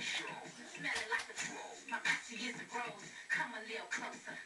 show. Smelling like the troll. My pussy is a rose. Come a little closer.